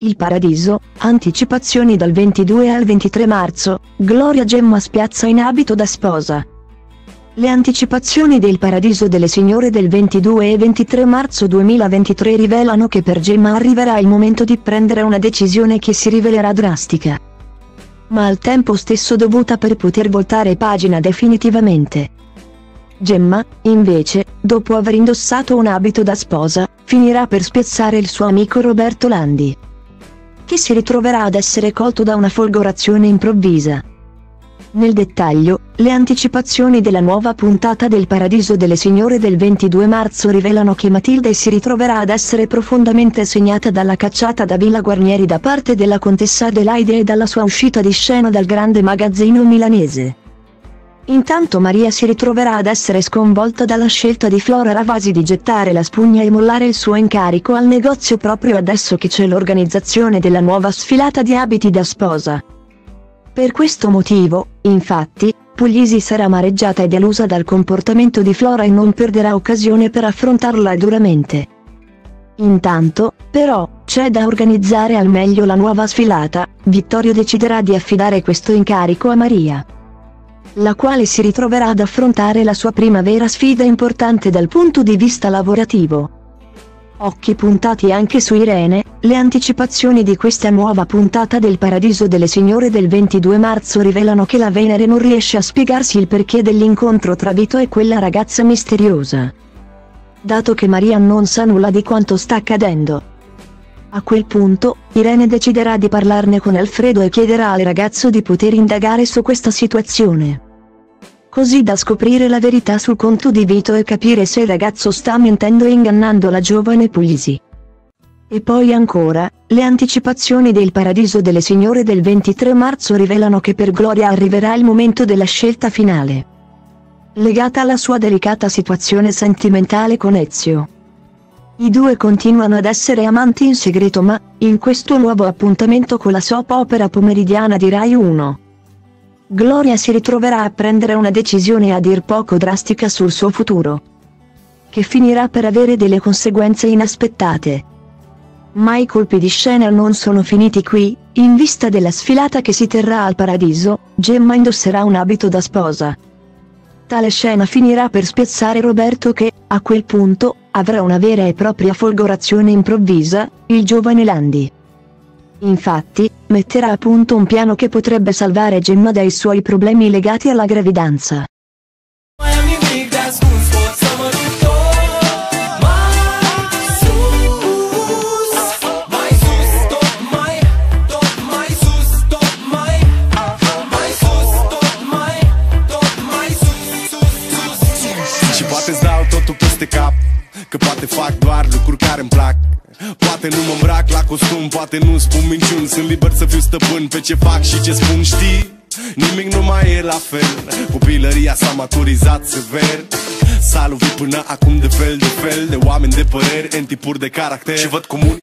Il Paradiso, anticipazioni dal 22 al 23 marzo, Gloria Gemma spiazza in abito da sposa. Le anticipazioni del Paradiso delle Signore del 22 e 23 marzo 2023 rivelano che per Gemma arriverà il momento di prendere una decisione che si rivelerà drastica. Ma al tempo stesso dovuta per poter voltare pagina definitivamente. Gemma, invece, dopo aver indossato un abito da sposa, finirà per spiazzare il suo amico Roberto Landi che si ritroverà ad essere colto da una folgorazione improvvisa. Nel dettaglio, le anticipazioni della nuova puntata del Paradiso delle Signore del 22 marzo rivelano che Matilde si ritroverà ad essere profondamente segnata dalla cacciata da Villa Guarnieri da parte della contessa Adelaide e dalla sua uscita di scena dal grande magazzino milanese. Intanto Maria si ritroverà ad essere sconvolta dalla scelta di Flora Ravasi di gettare la spugna e mollare il suo incarico al negozio proprio adesso che c'è l'organizzazione della nuova sfilata di abiti da sposa. Per questo motivo, infatti, Puglisi sarà amareggiata e delusa dal comportamento di Flora e non perderà occasione per affrontarla duramente. Intanto, però, c'è da organizzare al meglio la nuova sfilata, Vittorio deciderà di affidare questo incarico a Maria la quale si ritroverà ad affrontare la sua prima vera sfida importante dal punto di vista lavorativo. Occhi puntati anche su Irene, le anticipazioni di questa nuova puntata del Paradiso delle Signore del 22 marzo rivelano che la Venere non riesce a spiegarsi il perché dell'incontro tra Vito e quella ragazza misteriosa. Dato che Maria non sa nulla di quanto sta accadendo. A quel punto, Irene deciderà di parlarne con Alfredo e chiederà al ragazzo di poter indagare su questa situazione così da scoprire la verità sul conto di Vito e capire se il ragazzo sta mentendo e ingannando la giovane Puglisi. E poi ancora, le anticipazioni del Paradiso delle Signore del 23 marzo rivelano che per Gloria arriverà il momento della scelta finale. Legata alla sua delicata situazione sentimentale con Ezio. I due continuano ad essere amanti in segreto ma, in questo nuovo appuntamento con la soap opera pomeridiana di Rai 1, Gloria si ritroverà a prendere una decisione a dir poco drastica sul suo futuro. Che finirà per avere delle conseguenze inaspettate. Ma i colpi di scena non sono finiti qui, in vista della sfilata che si terrà al paradiso, Gemma indosserà un abito da sposa. Tale scena finirà per spiazzare Roberto che, a quel punto, avrà una vera e propria folgorazione improvvisa, il giovane Landi. Infatti, metterà a punto un piano che potrebbe salvare Gemma dai suoi problemi legati alla gravidanza. Îți dau totul peste cap Că poate fac doar lucruri care îmi plac. Poate nu mă îmbrac la costum, poate nu spun minciuni Sunt liber să fiu stăpân pe ce fac și ce spun, știi? Nimic nu mai e la fel Copilăria s-a maturizat sever. S-a lovit până acum de fel de fel De oameni de păreri, în tipuri de caracter. Și văd comun